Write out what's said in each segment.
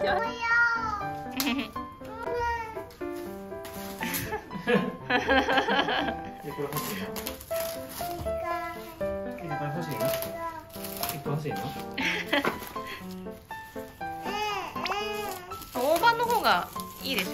でこれ欲しいのえこれ欲しいの一個欲しいの大判の方がいいでしょ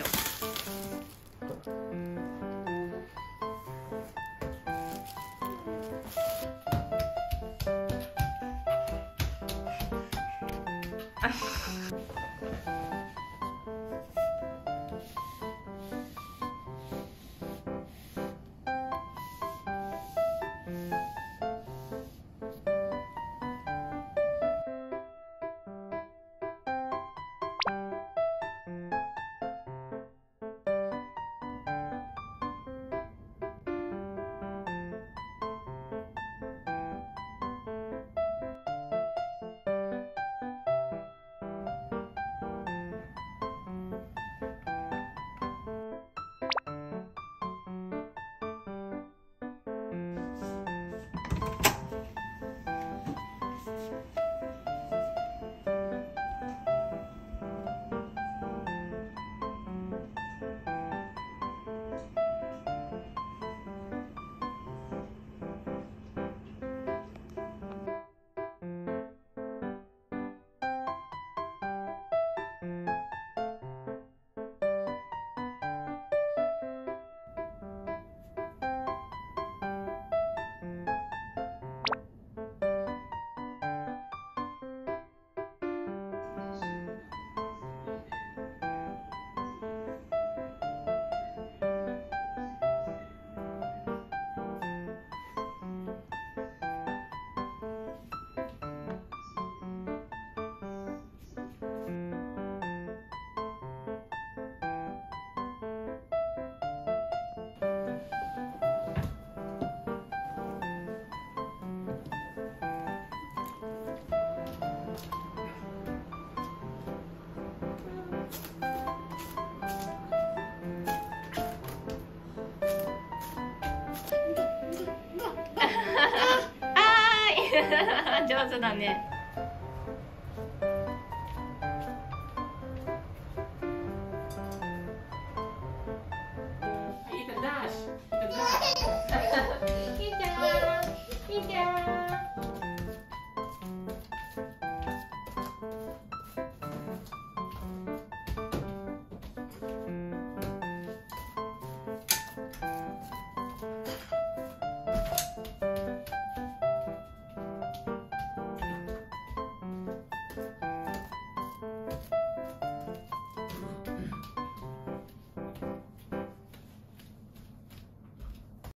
上手だね。